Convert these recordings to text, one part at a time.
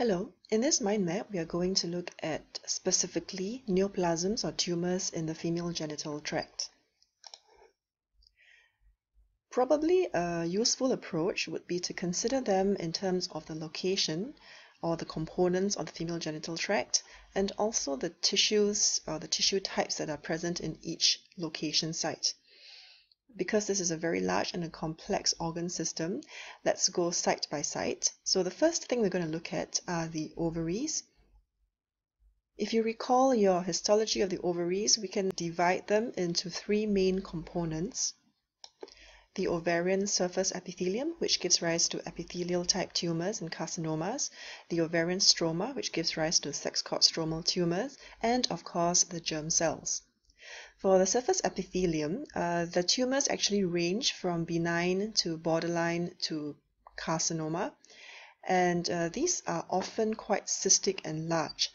Hello, in this mind map, we are going to look at specifically neoplasms or tumors in the female genital tract. Probably a useful approach would be to consider them in terms of the location or the components of the female genital tract and also the tissues or the tissue types that are present in each location site. Because this is a very large and a complex organ system, let's go site by site. So the first thing we're going to look at are the ovaries. If you recall your histology of the ovaries, we can divide them into three main components. The ovarian surface epithelium, which gives rise to epithelial type tumors and carcinomas, the ovarian stroma, which gives rise to sex cord stromal tumors, and of course the germ cells. For the surface epithelium, uh, the tumors actually range from benign to borderline to carcinoma, and uh, these are often quite cystic and large.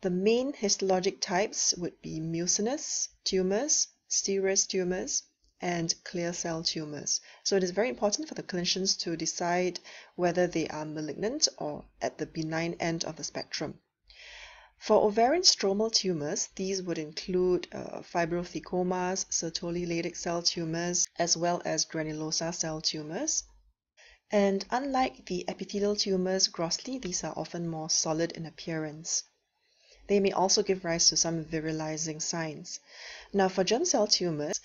The main histologic types would be mucinous tumors, serous tumors, and clear cell tumors. So it is very important for the clinicians to decide whether they are malignant or at the benign end of the spectrum. For ovarian stromal tumors, these would include uh, fibrothecomas, Sertoli Leydig cell tumors, as well as granulosa cell tumors. And unlike the epithelial tumors grossly, these are often more solid in appearance. They may also give rise to some virilizing signs. Now, for germ cell tumors,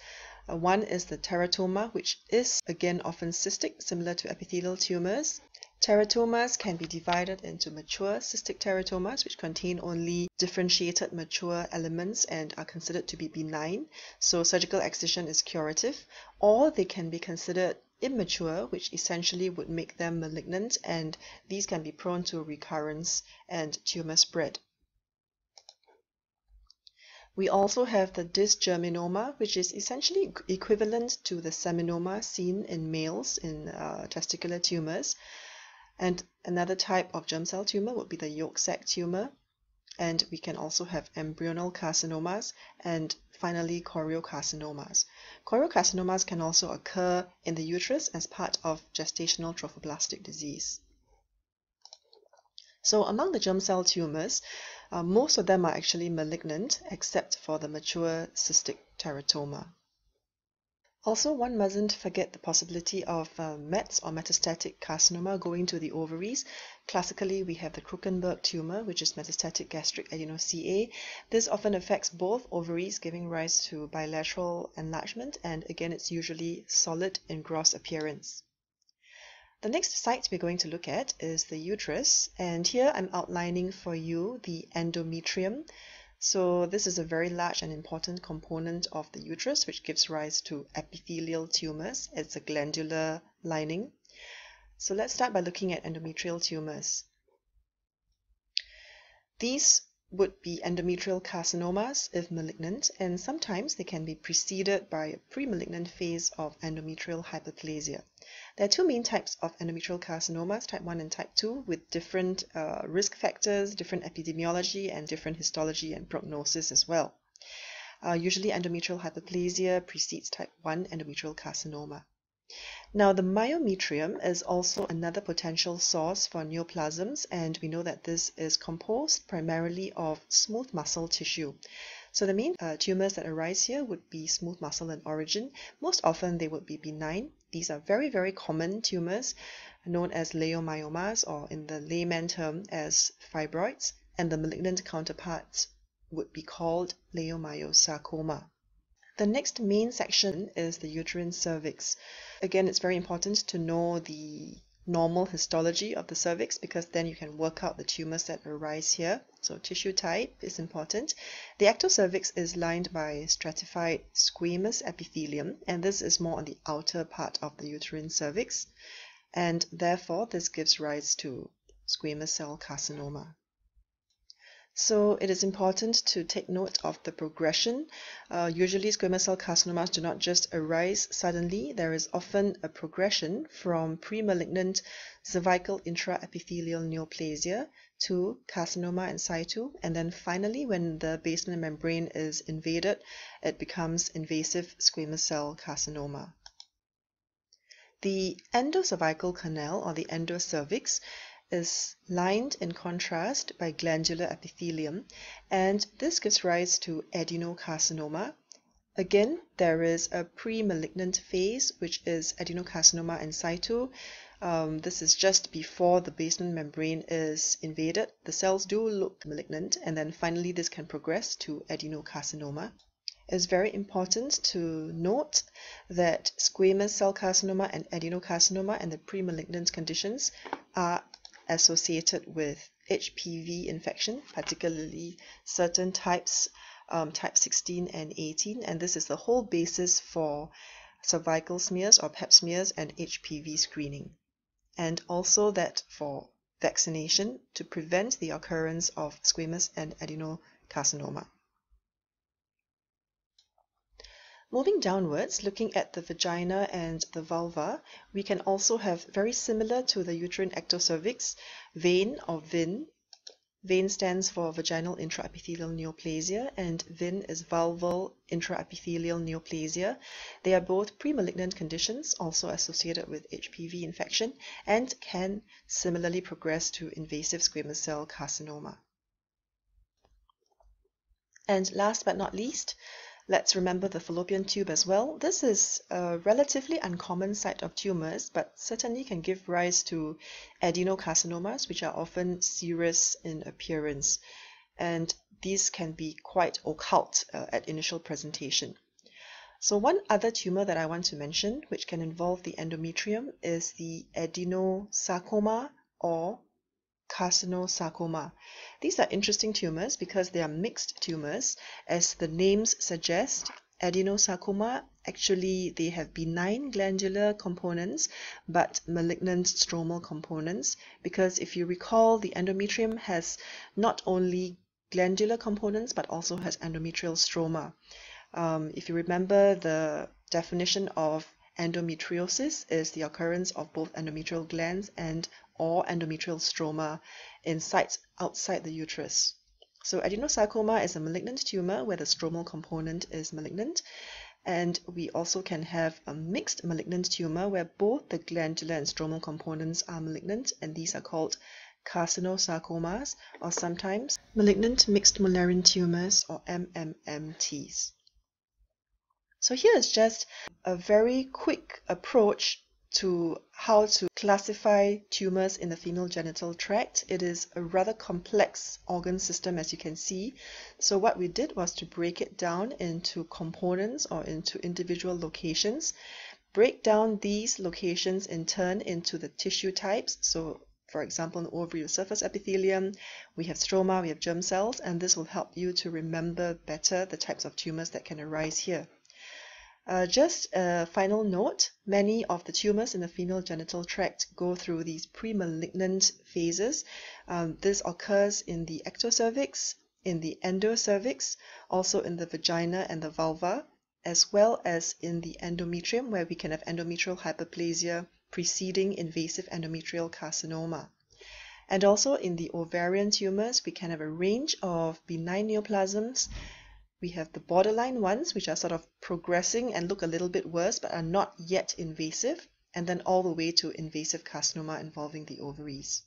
uh, one is the teratoma, which is again often cystic, similar to epithelial tumors. Teratomas can be divided into mature cystic teratomas, which contain only differentiated mature elements and are considered to be benign, so surgical excision is curative, or they can be considered immature, which essentially would make them malignant, and these can be prone to recurrence and tumor spread. We also have the dysgerminoma, which is essentially equivalent to the seminoma seen in males in uh, testicular tumors. And another type of germ cell tumor would be the yolk sac tumor. And we can also have embryonal carcinomas and finally choriocarcinomas. Choriocarcinomas can also occur in the uterus as part of gestational trophoblastic disease. So among the germ cell tumors, uh, most of them are actually malignant except for the mature cystic teratoma. Also, one mustn't forget the possibility of uh, METS or metastatic carcinoma going to the ovaries. Classically, we have the Krukenberg tumor, which is metastatic gastric adenoca. This often affects both ovaries, giving rise to bilateral enlargement, and again, it's usually solid in gross appearance. The next site we're going to look at is the uterus, and here I'm outlining for you the endometrium. So this is a very large and important component of the uterus, which gives rise to epithelial tumors. It's a glandular lining. So let's start by looking at endometrial tumors. These would be endometrial carcinomas if malignant, and sometimes they can be preceded by a premalignant phase of endometrial hyperplasia. There are two main types of endometrial carcinomas, type 1 and type 2, with different uh, risk factors, different epidemiology, and different histology and prognosis as well. Uh, usually endometrial hyperplasia precedes type 1 endometrial carcinoma. Now, the myometrium is also another potential source for neoplasms, and we know that this is composed primarily of smooth muscle tissue. So the main uh, tumors that arise here would be smooth muscle in origin. Most often they would be benign. These are very, very common tumors known as leiomyomas or in the layman term as fibroids, and the malignant counterparts would be called leiomyosarcoma. The next main section is the uterine cervix. Again, it's very important to know the normal histology of the cervix because then you can work out the tumors that arise here. So tissue type is important. The ectocervix is lined by stratified squamous epithelium and this is more on the outer part of the uterine cervix and therefore this gives rise to squamous cell carcinoma. So it is important to take note of the progression. Uh, usually squamous cell carcinomas do not just arise suddenly. There is often a progression from premalignant cervical intraepithelial neoplasia to carcinoma in situ. And then finally, when the basement membrane is invaded, it becomes invasive squamous cell carcinoma. The endocervical canal or the endocervix is lined in contrast by glandular epithelium, and this gives rise to adenocarcinoma. Again, there is a pre-malignant phase, which is adenocarcinoma in situ. Um, this is just before the basement membrane is invaded. The cells do look malignant, and then finally this can progress to adenocarcinoma. It's very important to note that squamous cell carcinoma and adenocarcinoma and the pre-malignant conditions are associated with HPV infection, particularly certain types um, type 16 and 18, and this is the whole basis for cervical smears or pap smears and HPV screening. And also that for vaccination to prevent the occurrence of squamous and adenocarcinoma. Moving downwards, looking at the vagina and the vulva, we can also have very similar to the uterine ectocervix, VaIN or VIN VIN stands for vaginal intraepithelial neoplasia and VIN is vulval intraepithelial neoplasia. They are both premalignant conditions also associated with HPV infection and can similarly progress to invasive squamous cell carcinoma. And last but not least, Let's remember the fallopian tube as well. This is a relatively uncommon site of tumors, but certainly can give rise to adenocarcinomas, which are often serous in appearance. And these can be quite occult uh, at initial presentation. So one other tumor that I want to mention, which can involve the endometrium, is the adenosarcoma or carcinosarcoma. These are interesting tumors because they are mixed tumors. As the names suggest, adenosarcoma actually they have benign glandular components but malignant stromal components because if you recall the endometrium has not only glandular components but also has endometrial stroma. Um, if you remember the definition of endometriosis is the occurrence of both endometrial glands and or endometrial stroma in sites outside the uterus. So adenosarcoma is a malignant tumor where the stromal component is malignant. And we also can have a mixed malignant tumor where both the glandular and stromal components are malignant, and these are called carcinosarcomas or sometimes malignant mixed Mullerian tumors or MMMTs. So here is just a very quick approach to how to classify tumors in the female genital tract. It is a rather complex organ system as you can see. So what we did was to break it down into components or into individual locations. Break down these locations in turn into the tissue types. So for example, in ovary surface epithelium, we have stroma, we have germ cells, and this will help you to remember better the types of tumors that can arise here. Uh, just a final note, many of the tumors in the female genital tract go through these premalignant phases. Um, this occurs in the ectocervix, in the endocervix, also in the vagina and the vulva, as well as in the endometrium, where we can have endometrial hyperplasia preceding invasive endometrial carcinoma. And also in the ovarian tumors, we can have a range of benign neoplasms we have the borderline ones, which are sort of progressing and look a little bit worse, but are not yet invasive, and then all the way to invasive carcinoma involving the ovaries.